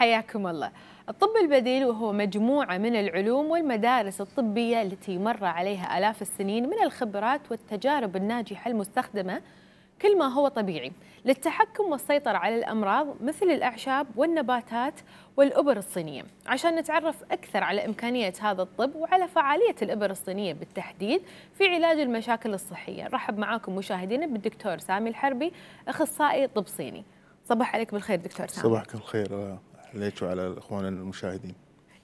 حياكم الله. الطب البديل وهو مجموعة من العلوم والمدارس الطبية التي مر عليها آلاف السنين من الخبرات والتجارب الناجحة المستخدمة كل ما هو طبيعي. للتحكم والسيطرة على الأمراض مثل الأعشاب والنباتات والإبر الصينية. عشان نتعرف أكثر على إمكانية هذا الطب وعلى فعالية الإبر الصينية بالتحديد في علاج المشاكل الصحية رحب معاكم مشاهدينا بالدكتور سامي الحربي أخصائي طب صيني. صباح عليك بالخير دكتور سامي. صباحك الخير عليك وعلى اخواننا المشاهدين.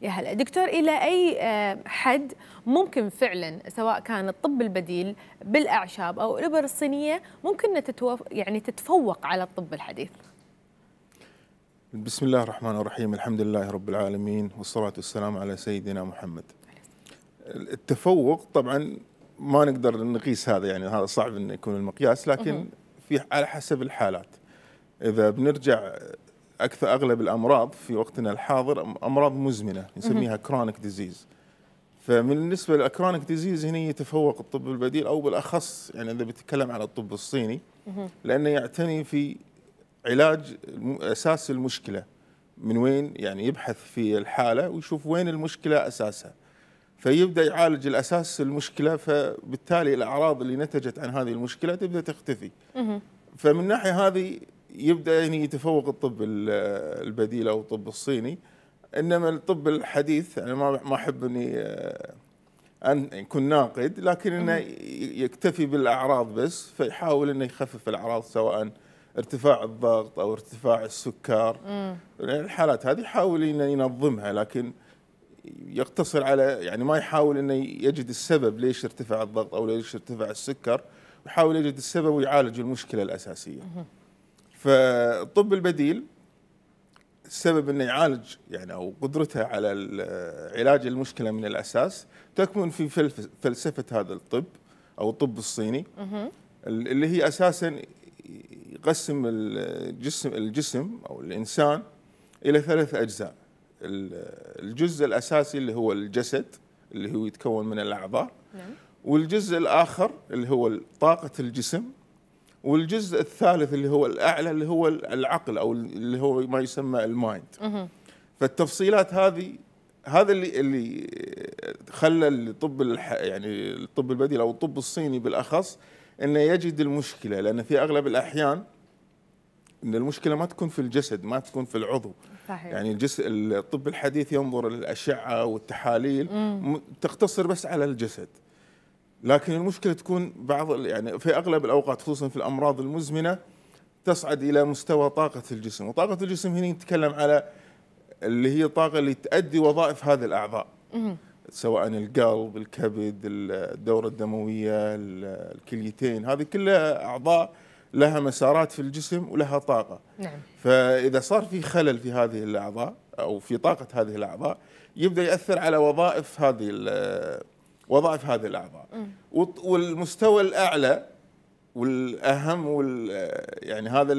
يا هلا. دكتور إلى أي حد ممكن فعلا سواء كان الطب البديل بالأعشاب أو الإبر الصينية ممكن تتوف يعني تتفوق على الطب الحديث؟ بسم الله الرحمن الرحيم. الحمد لله رب العالمين والصلاة والسلام على سيدنا محمد. التفوق طبعا ما نقدر نقيس هذا يعني هذا صعب إنه يكون المقياس لكن في على حسب الحالات. إذا بنرجع أكثر أغلب الأمراض في وقتنا الحاضر أمراض مزمنة نسميها chronic disease فبالنسبه لل chronic disease هنا يتفوق الطب البديل أو بالأخص يعني إذا بتكلم عن الطب الصيني لأنه يعتني في علاج أساس المشكلة من وين يعني يبحث في الحالة ويشوف وين المشكلة أساسها. فيبدأ يعالج الأساس المشكلة فبالتالي الأعراض اللي نتجت عن هذه المشكلة تبدأ تختفي. فمن الناحيه هذه يبدأ يعني يتفوق الطب البديل أو الطب الصيني. إنما الطب الحديث أنا ما ما أحب إني أن يكون ناقد لكن إنه يكتفي بالأعراض بس فيحاول إنه يخفف الأعراض سواء ارتفاع الضغط أو ارتفاع السكر. الحالات هذه يحاول إنه ينظمها لكن يقتصر على يعني ما يحاول إنه يجد السبب ليش ارتفع الضغط أو ليش ارتفع السكر يحاول يجد السبب ويعالج المشكلة الأساسية. فالطب البديل السبب إنه يعالج يعني أو قدرته على علاج المشكلة من الأساس تكمن في فلسفة هذا الطب أو الطب الصيني. اللي هي أساسا يقسم الجسم الجسم أو الإنسان إلى ثلاث أجزاء. الجزء الأساسي اللي هو الجسد اللي هو يتكون من الأعضاء. نعم. والجزء الآخر اللي هو طاقة الجسم. والجزء الثالث اللي هو الأعلى اللي هو العقل أو اللي هو ما يسمى المايند. فالتفصيلات هذه هذا اللي اللي خلى الطب الح يعني الطب البديل أو الطب الصيني بالأخص إنه يجد المشكلة. لأن في أغلب الأحيان إن المشكلة ما تكون في الجسد ما تكون في العضو. صحيح. يعني الجسد الطب الحديث ينظر للأشعة والتحاليل. مم. تقتصر بس على الجسد. لكن المشكلة تكون بعض يعني في أغلب الأوقات خصوصا في الأمراض المزمنة تصعد إلى مستوى طاقة الجسم، وطاقة الجسم هنا نتكلم على اللي هي الطاقه اللي تؤدي وظائف هذه الأعضاء. سواء القلب، الكبد، الدورة الدموية، الكليتين، هذه كلها أعضاء لها مسارات في الجسم ولها طاقة. نعم. فإذا صار في خلل في هذه الأعضاء أو في طاقة هذه الأعضاء يبدأ يأثر على وظائف هذه وظائف هذه الأعضاء. والمستوى الأعلى والأهم وال يعني هذا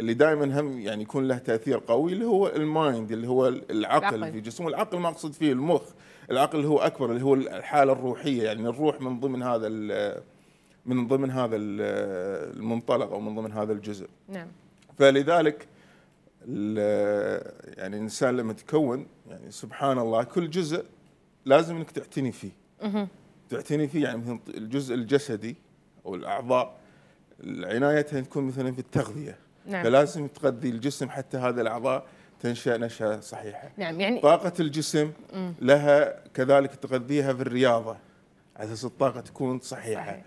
اللي دائما هم يعني يكون له تأثير قوي اللي هو المايند اللي هو العقل, العقل. في جسم العقل ما اقصد فيه المخ. العقل هو أكبر اللي هو الحالة الروحية. يعني الروح من ضمن هذا من ضمن هذا المنطلق أو من ضمن هذا الجزء. نعم. فلذلك يعني الإنسان لما تكون يعني سبحان الله كل جزء لازم إنك تعتني فيه تعتني فيه يعني مثلا الجزء الجسدي أو الأعضاء عنايتها تكون مثلا في التغذية نعم. فلازم تغذي الجسم حتى هذه الأعضاء تنشأ نشأة صحيحة نعم يعني طاقة الجسم مم. لها كذلك تغذيها في الرياضة على أساس الطاقة تكون صحيحة صحيح.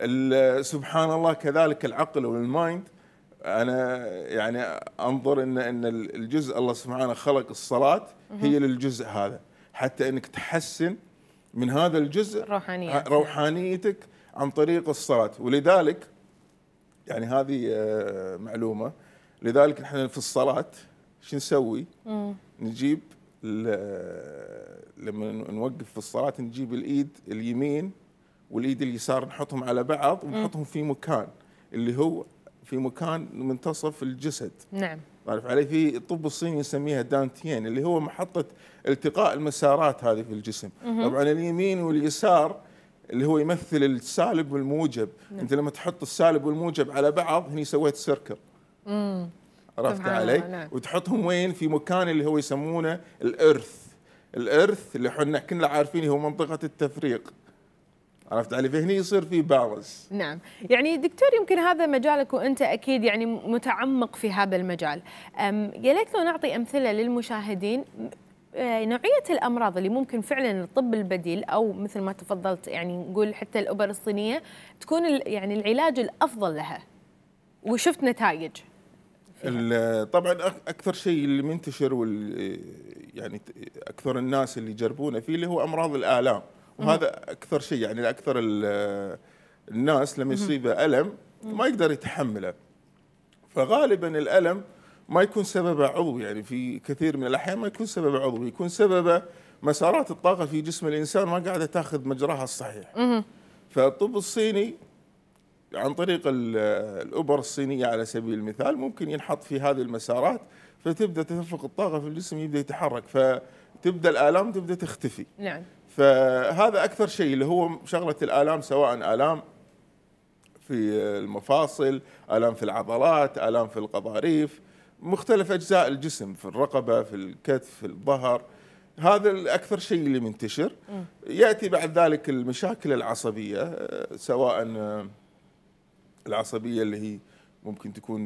إيه؟ سبحان الله كذلك العقل والمايند أنا يعني أنظر ان إن الجزء الله سبحانه خلق الصلاة هي للجزء هذا حتى إنك تحسن من هذا الجزء روحانيتك روحانيتك عن طريق الصلاة. ولذلك يعني هذه آه، معلومة. لذلك نحن في الصلاة شو نسوي؟ نجيب لما نوقف في الصلاة نجيب الإيد اليمين والإيد اليسار نحطهم على بعض ونحطهم في مكان اللي هو في مكان منتصف الجسد. نعم. عارف علي في الطب الصيني يسميها دانتين اللي هو محطة التقاء المسارات هذه في الجسم مم. طبعا اليمين واليسار اللي هو يمثل السالب والموجب نعم. أنت لما تحط السالب والموجب على بعض هني سويت سيركل عرفت علي؟ نعم. وتحطهم وين؟ في مكان اللي هو يسمونه الإرث الإرث اللي إحنا كلنا عارفين هو منطقة التفريق عرفت علي؟ فهني يصير في بالانس نعم. يعني دكتور يمكن هذا مجالك وأنت أكيد يعني متعمق في هذا المجال. يا ليت لو نعطي أمثلة للمشاهدين. آه، نوعية الأمراض اللي ممكن فعلا الطب البديل أو مثل ما تفضلت يعني نقول حتى الأبر الصينية تكون يعني العلاج الأفضل لها. وشفت نتائج طبعا أكثر شيء اللي منتشر وال يعني أكثر الناس اللي يجربونه فيه اللي هو أمراض الآلام. وهذا أكثر شيء يعني أكثر ال- الناس لما يصيبه ألم ما يقدر يتحمله. فغالبا الألم ما يكون سببه عضوي يعني في كثير من الأحيان ما يكون سببه عضوي يكون سببه مسارات الطاقة في جسم الإنسان ما قاعدة تأخذ مجراها الصحيح. فالطب الصيني عن طريق ال- الابر الصينية على سبيل المثال ممكن ينحط في هذه المسارات فتبدأ تدفق الطاقة في الجسم يبدأ يتحرك فتبدأ الآلام تبدأ تختفي. نعم. فهذا أكثر شيء اللي هو شغلة الآلام سواء آلام في المفاصل آلام في العضلات آلام في الغضاريف مختلف أجزاء الجسم في الرقبة في الكتف في الظهر. هذا الأكثر شيء اللي منتشر. يأتي بعد ذلك المشاكل العصبية سواء آه، العصبية اللي هي ممكن تكون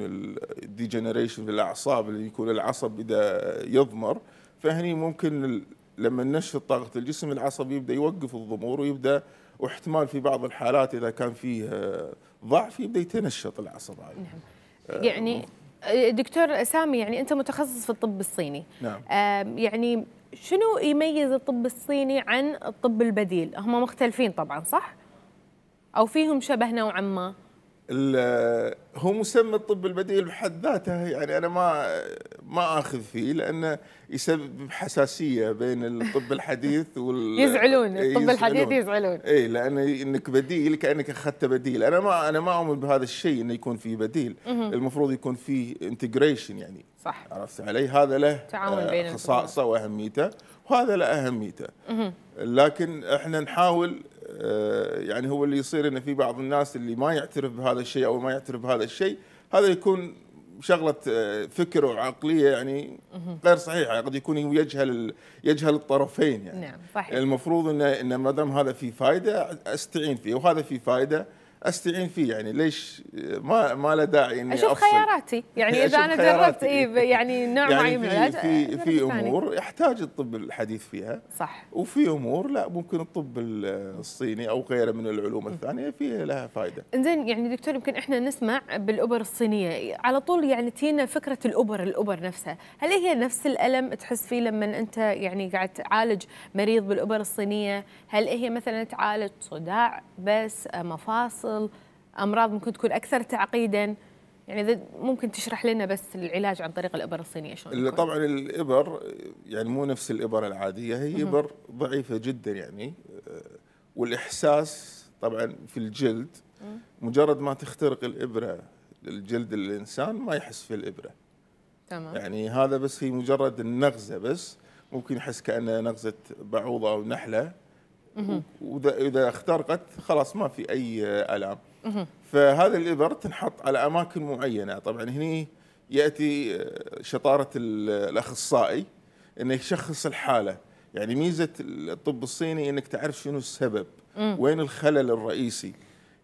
ال degeneration في الأعصاب اللي يكون العصب بدا يضمر فهني ممكن لما ننشط طاقة الجسم العصبي يبدأ يوقف الضمور ويبدأ واحتمال في بعض الحالات إذا كان فيه آه، ضعف يبدأ يتنشط العصب هذا يعني آه، دكتور سامي يعني أنت متخصص في الطب الصيني نعم آم، يعني شنو يميز الطب الصيني عن الطب البديل؟ هم مختلفين طبعا صح؟ أو فيهم شبه نوعا ما؟ هو مسمى الطب البديل بحد ذاته يعني أنا ما ما آخذ فيه لأنه يسبب حساسية بين الطب الحديث وال يزعلون إيه، الطب الحديث يزعلون. اي لأن إنك بديل كأنك أخذت بديل. أنا ما أنا ما أؤمن بهذا الشيء إنه يكون فيه بديل. المفروض يكون فيه integration يعني صح. عرفت علي؟ هذا له تعاون آه، بين خصائصه وأهميته وهذا له أهميته. لكن إحنا نحاول يعني هو اللي يصير إن في بعض الناس اللي ما يعترف بهذا الشيء أو ما يعترف بهذا الشيء هذا يكون شغلة آه، فكر وعقلية يعني غير صحيحة قد يكون يجهل يجهل الطرفين يعني. نعم صحيح. المفروض ان ان ما دام هذا فيه فائده أستعين فيه وهذا فيه فائده استعين فيه يعني ليش ما ما له داعي إني أشوف أفصل. خياراتي يعني إذا أنا جربت. اي يعني نوع يعني معين من العلاج في في, في. أمور يحتاج الطب الحديث فيها صح وفي أمور لا ممكن الطب الصيني أو غيره من العلوم الثانية فيها لها فائده إنزين يعني دكتور يمكن إحنا نسمع بالأبر الصينية على طول يعني تينا فكرة الأبر الأبر نفسها، هل هي نفس الألم تحس فيه لما أنت يعني قاعد تعالج مريض بالأبر الصينية؟ هل هي مثلا تعالج صداع بس مفاصل أمراض ممكن تكون أكثر تعقيدا؟ يعني ممكن تشرح لنا بس العلاج عن طريق الإبر الصينية شلون؟ طبعا الإبر يعني مو نفس الإبر العادية هي إبر ضعيفة جدا يعني. والإحساس طبعا في الجلد مجرد ما تخترق الإبرة الجلد الإنسان ما يحس في الإبرة. تمام. يعني هذا بس هي مجرد النغزة بس ممكن يحس كانها نغزة بعوضة أو نحلة. واذا إذا اخترقت خلاص ما في أي آلام. فهذه الإبر تنحط على أماكن معينة. طبعا هني يأتي شطارة ال- الأخصائي إنه يشخص الحالة. يعني ميزة الطب الصيني إنك تعرف شنو السبب. وين الخلل الرئيسي.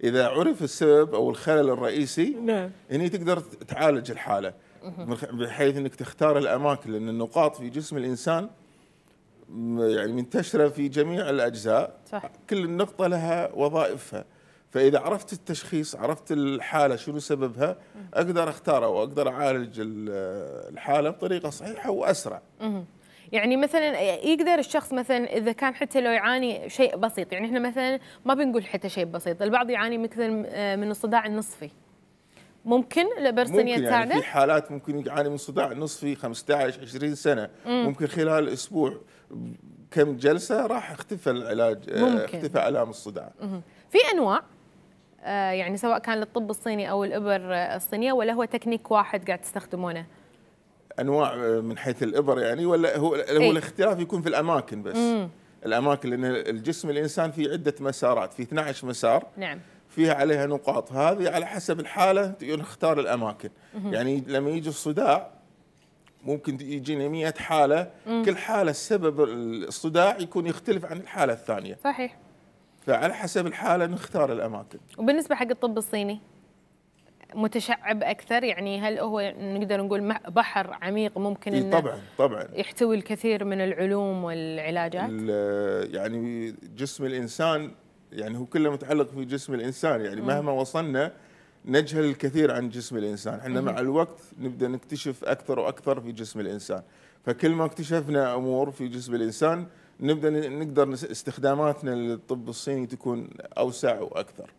إذا عرف السبب أو الخلل الرئيسي نعم. هني تقدر تعالج الحالة. بحيث إنك تختار الأماكن لأن النقاط في جسم الإنسان يعني منتشرة في جميع الأجزاء. صح. كل النقطة لها وظائفها. فإذا عرفت التشخيص عرفت الحالة شنو سببها أقدر اختاره واقدر أعالج ال- الحالة بطريقة صحيحة وأسرع. يعني مثلا يقدر الشخص مثلا إذا كان حتى لو يعاني شيء بسيط يعني إحنا مثلا ما بنقول حتى شيء بسيط البعض يعاني مثلا من الصداع النصفي. ممكن البرصينيه ممكن يعني تساعده في حالات ممكن يعاني من صداع نصفي 15 20 سنة. ممكن خلال أسبوع. كم جلسة راح اختفى العلاج آه، ممكن. اختفى الام الصداع. في أنواع آه، يعني سواء كان للطب الصيني أو الإبر الصينية ولا هو تكنيك واحد قاعد تستخدمونه؟ أنواع آه، من حيث الإبر يعني ولا هو هو إيه. الاختلاف يكون في الأماكن بس. الأماكن لأن الجسم الإنسان فيه عدة مسارات في 12 مسار. نعم. فيها عليها نقاط. هذه على حسب الحالة نختار الأماكن. يعني لما يجي الصداع ممكن يجينا 100 حالة. كل حالة السبب الصداع يكون يختلف عن الحالة الثانية. صحيح. فعلى حسب الحالة نختار الأماكن. وبالنسبة حق الطب الصيني متشعب أكثر؟ يعني هل هو نقدر نقول بحر عميق ممكن إيه طبعا طبعا. يحتوي الكثير من العلوم والعلاجات؟ ال- يعني جسم الإنسان يعني هو كله متعلق في جسم الإنسان. يعني مهما وصلنا نجهل الكثير عن جسم الإنسان. إحنا مع الوقت نبدأ نكتشف أكثر وأكثر في جسم الإنسان. فكل ما اكتشفنا أمور في جسم الإنسان نبدأ نقدر استخداماتنا للطب الصيني تكون أوسع وأكثر.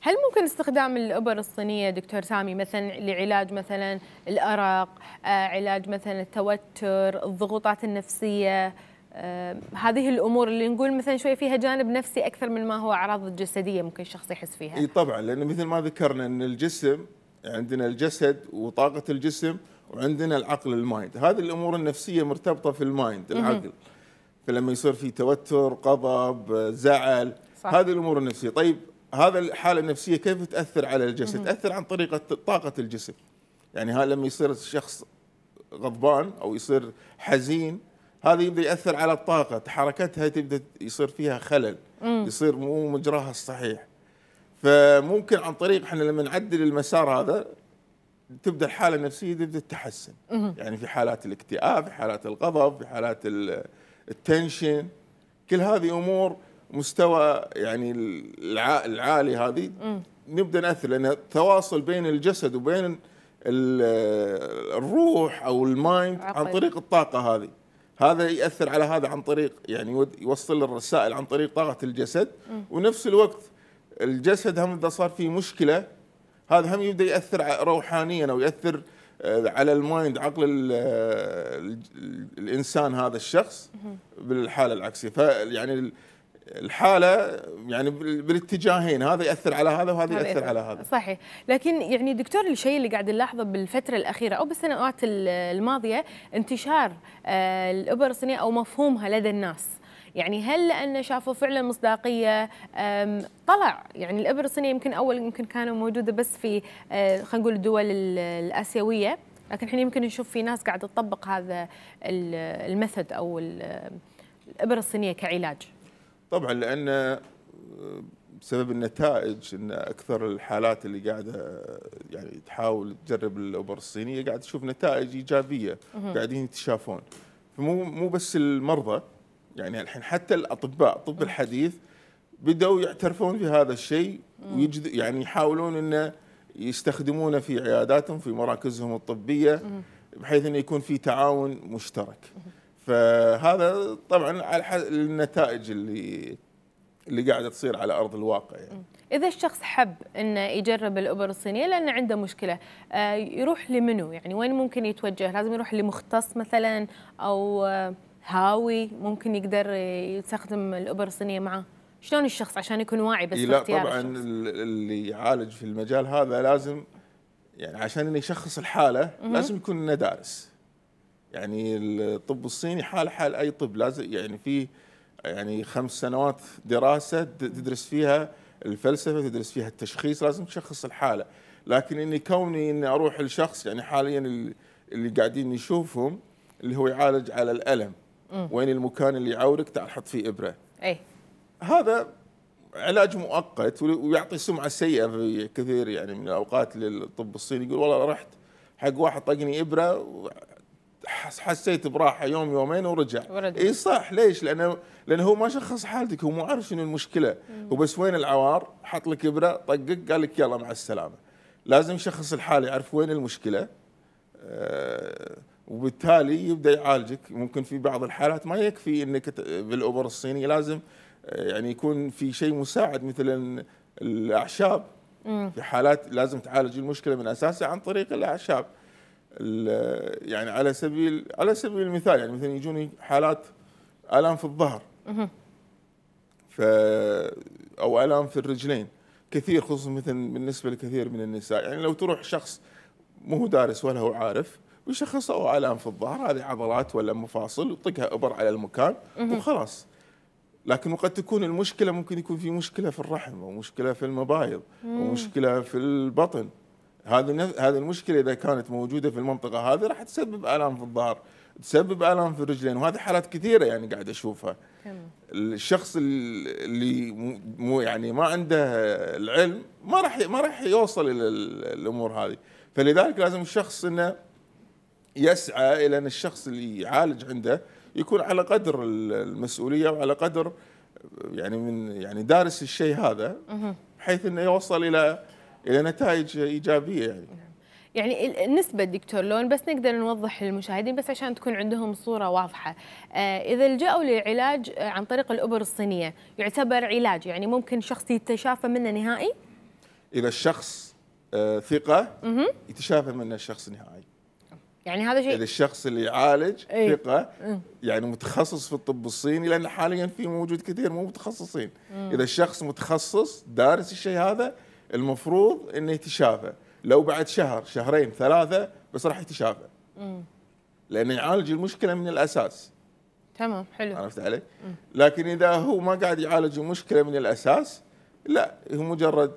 هل ممكن استخدام الأبر الصينية دكتور سامي مثلا لعلاج مثلا الأرق آه، علاج مثلا التوتر الضغوطات النفسية؟ هذه الأمور اللي نقول مثلا شوي فيها جانب نفسي أكثر من ما هو أعراض جسدية ممكن الشخص يحس فيها. إي طبعا لأن مثل ما ذكرنا إن الجسم عندنا الجسد وطاقة الجسم وعندنا العقل ال mind. هذه الأمور النفسية مرتبطة في ال mind العقل. فلما يصير في توتر غضب زعل صح. هذه الأمور النفسية. طيب هذا الحالة النفسية كيف تأثر على الجسد؟ تأثر عن طريقة طاقة الجسم. يعني ها لما يصير الشخص غضبان أو يصير حزين هذا يبدأ يأثر على الطاقة. حركتها تبدأ يصير فيها خلل. يصير مو مجراها الصحيح. فممكن عن طريق إحنا لما نعدل المسار هذا تبدأ الحالة النفسية تبدأ تتحسن. يعني في حالات الاكتئاب في حالات الغضب في حالات ال- ال tension. كل هذه أمور مستوى يعني الع- العالي هذه نبدأ نأثر لأن التواصل بين الجسد وبين ال- الروح أو ال mind عن. طريق الطاقة هذه. هذا يأثر على هذا عن طريق يعني يوصل الرسائل عن طريق طاقة الجسد. ونفس الوقت الجسد هم إذا صار فيه مشكلة هذا هم يبدأ يأثر روحانيا أو يأثر آه، على المايند عقل ال- الإنسان هذا الشخص بالحالة العكسية. فيعني الحالة يعني بال- بالاتجاهين هذا يأثر على هذا وهذا هذا يأثر على هذا. صحيح. لكن يعني دكتور الشيء اللي قاعد نلاحظه بالفترة الأخيرة أو بالسنوات ال- الماضية انتشار آه، الإبر الصينية أو مفهومها لدى الناس. يعني هل لأن شافوا فعلا مصداقية أم، طلع؟ يعني الإبر الصينية يمكن أول يمكن كانوا موجودة بس في آه، خلينا نقول الدول ال- الآسيوية. لكن الحين يمكن نشوف في ناس قاعدة تطبق هذا ال- الميثود أو ال- الإبر الصينية كعلاج. طبعا لأن آه، بسبب النتائج إن أكثر الحالات اللي قاعدة آه، يعني تحاول تجرب الابر الصينية قاعد تشوف نتائج إيجابية قاعدين يتشافون. فمو مو بس المرضى يعني الحين حتى الأطباء الطب الحديث بدأوا يعترفون في هذا الشيء ويجد يعني يحاولون انه يستخدمونه في عياداتهم في مراكزهم الطبية بحيث انه يكون في تعاون مشترك. فهذا طبعا على النتائج اللي اللي قاعدة تصير على أرض الواقع يعني. إذا الشخص حب إنه يجرب الإبر الصينية لأنه عنده مشكلة آه، يروح لمنو؟ يعني وين ممكن يتوجه؟ لازم يروح لمختص مثلا أو آه، هاوي ممكن يقدر يستخدم الإبر الصينية معه شلون الشخص؟ عشان يكون واعي بس لا طبعا الشخص. اللي يعالج في المجال هذا لازم يعني عشان انه يشخص الحالة لازم يكون إنه دارس. يعني الطب الصيني حال حال أي طب لازم يعني في يعني خمس سنوات دراسة تدرس فيها الفلسفة تدرس فيها التشخيص لازم تشخص الحالة. لكن إني كوني إني أروح لشخص يعني حاليا اللي- قاعدين نشوفهم اللي هو يعالج على الألم. وين المكان اللي يعورك؟ تعال حط فيه إبرة. أي هذا علاج مؤقت ويعطي سمعة سيئة في كثير يعني من الأوقات للطب الصيني. يقول والله رحت حق واحد طقني إبرة حسيت براحة يوم يومين ورجع. ورجع. إي صح ليش؟ لأنه لأنه هو ما شخص حالتك هو مو عارف شنو المشكلة. هو بس وين العوار؟ حط لك إبرة طقك قال لك يلا مع السلامة. لازم يشخص الحاله يعرف وين المشكلة آه، وبالتالي يبدأ يعالجك. ممكن في بعض الحالات ما يكفي إنك بالابر الصيني لازم آه، يعني يكون في شيء مساعد مثلا الأعشاب. في حالات لازم تعالج المشكلة من أساسها عن طريق الأعشاب. ال- يعني على سبيل على سبيل المثال يعني مثلا يجوني حالات آلام في الظهر. ف أو آلام في الرجلين. كثير خصوصا مثلا بالنسبة لكثير من النساء. يعني لو تروح شخص مو هو دارس ولا هو عارف ويشخص أو آلام في الظهر هذه عضلات ولا مفاصل ويطقها إبر على المكان وخلاص. لكن وقد تكون المشكلة ممكن يكون في مشكلة في الرحم أو مشكلة في المبايض أو مشكلة في البطن. هذه هذه المشكلة إذا كانت موجودة في المنطقة هذه راح تسبب الام في الظهر تسبب الام في الرجلين وهذه حالات كثيرة يعني قاعد أشوفها. الشخص ال- اللي مو- يعني ما عنده العلم ما راح ما راح يوصل إلى ال- الأمور هذه. فلذلك لازم الشخص إنه يسعى إلى أن الشخص اللي يعالج عنده يكون على قدر ال- المسؤولية وعلى قدر يعني من يعني دارس الشيء هذا بحيث إنه يوصل إلى إلى نتائج إيجابية يعني. يعني ال- النسبة دكتور لون بس نقدر نوضح للمشاهدين بس عشان تكون عندهم صورة واضحة. آه إذا لجأوا للعلاج آه، عن طريق الإبر الصينية يعتبر علاج يعني ممكن شخص يتشافى منه نهائي؟ إذا الشخص آه، ثقة يتشافى منه الشخص نهائي. يعني هذا شيء الشخص اللي يعالج إيه. ثقة يعني متخصص في الطب الصيني لأن حاليا في موجود كثير مو متخصصين. إذا الشخص متخصص دارس الشيء هذا المفروض إنه يتشافى. لو بعد شهر شهرين ثلاثة بس راح يتشافى. لأنه يعالج المشكلة من الأساس. تمام حلو. عرفت علي؟ لكن إذا هو ما قاعد يعالج المشكلة من الأساس لا هو مجرد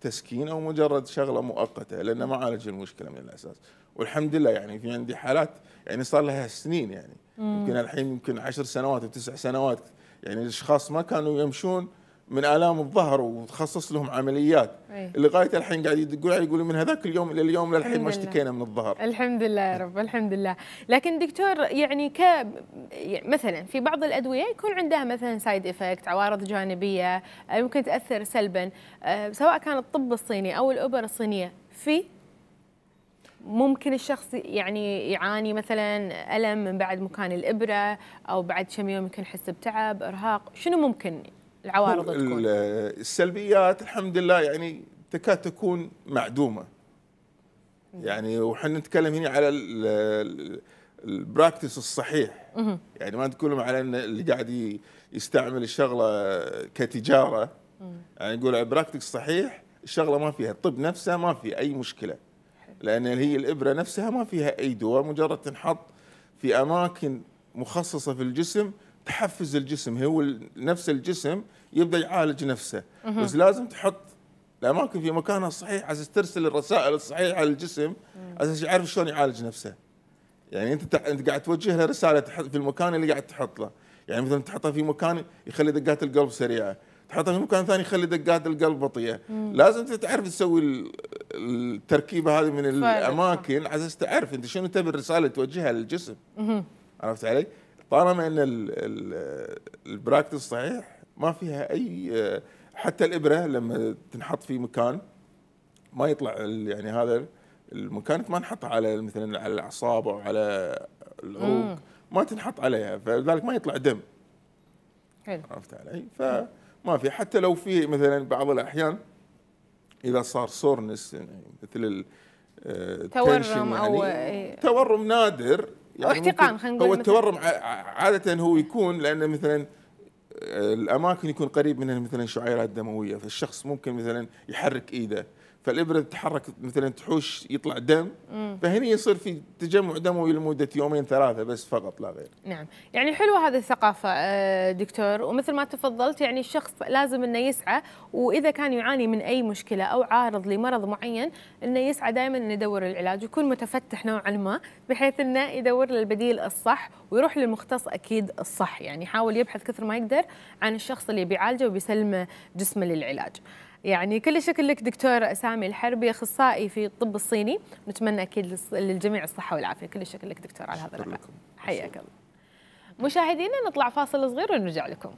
تسكين أو مجرد شغلة مؤقتة لأنه ما عالج المشكلة من الأساس. والحمد لله يعني في عندي حالات يعني صار لها سنين يعني. يمكن الحين يمكن عشر سنوات وتسع سنوات. يعني الأشخاص ما كانوا يمشون من آلام الظهر وتخصص لهم عمليات أي. لغاية الحين قاعد يدقون علي يقولوا من هذاك اليوم إلى اليوم للحين ما. اشتكينا من الظهر الحمد لله يا رب الحمد لله لكن دكتور يعني ك يعني مثلا في بعض الأدوية يكون عندها مثلا side effect عوارض جانبية آه، ممكن تأثر سلبا آه، سواء كان الطب الصيني أو الأبر الصينية في ممكن الشخص يعني يعاني مثلا ألم من بعد مكان الإبرة أو بعد كم يوم يمكن يحس بتعب إرهاق شنو ممكن العوارض تكون. ال- السلبيات الحمد لله يعني تكاد تكون معدومة. يعني وحنا نتكلم هنا على ال- ال- ال practice الصحيح. يعني ما نتكلم على إن اللي قاعد يستعمل الشغلة كتجارة. يعني نقول practice صحيح الشغلة ما فيها الطب نفسه ما في أي مشكلة. لأن هي الإبرة نفسها ما فيها أي دواء مجرد تنحط في أماكن مخصصة في الجسم تحفز الجسم هو نفس الجسم يبدأ يعالج نفسه. بس لازم تحط الاماكن في مكانها الصحيح أساس ترسل الرسائل الصحيحة للجسم أساس يعرف شلون يعالج نفسه. يعني انت انت قاعد توجه له رسالة في المكان اللي قاعد تحط له. يعني مثلا تحطها في مكان يخلي دقات القلب سريعة. تحطها في مكان ثاني يخلي دقات القلب بطيئة. لازم انت تعرف تسوي ال- التركيبة هذه من. الأماكن على أساس تعرف انت شنو تبي الرسالة توجهها للجسم. عرفت علي؟ طالما إن ال- ال- ال practice الصحيح ما فيها أي حتى الإبرة لما تنحط في مكان ما يطلع يعني هذا المكان ما نحطها على مثلا على الأعصاب أو على العروق ما تنحط عليها فلذلك ما يطلع دم حلو عرفت علي؟ فما في حتى لو في مثلا بعض الأحيان إذا صار soreness يعني مثل ال آه، أو- يعني إيه. تورم نادر أو احتقان، خلينا نقول هو. التورم عادة هو يكون لأن مثلا آه، الأماكن يكون قريب منها مثلا شعيرات دموية فالشخص ممكن مثلا يحرك إيده فالإبرة تتحرك مثلا تحوش يطلع دم فهنا يصير في تجمع دموي لمدة يومين ثلاثة بس فقط لا غير. نعم. يعني حلوة هذه الثقافة آه، دكتور. ومثل ما تفضلت يعني الشخص لازم إنه يسعى وإذا كان يعاني من أي مشكلة أو عارض لمرض معين إنه يسعى دائما إنه يدور العلاج ويكون متفتح نوعا ما بحيث إنه يدور للبديل الصح ويروح للمختص أكيد الصح. يعني يحاول يبحث كثر ما يقدر عن الشخص اللي بيعالجه وبيسلمه جسمه للعلاج. يعني كل الشكر لك دكتور سامي الحربي أخصائي في الطب الصيني. نتمنى أكيد للجميع الصحة والعافية. كل الشكر لك دكتور على هذا اللقاء. حياك الله مشاهدينا نطلع فاصل صغير ونرجع لكم.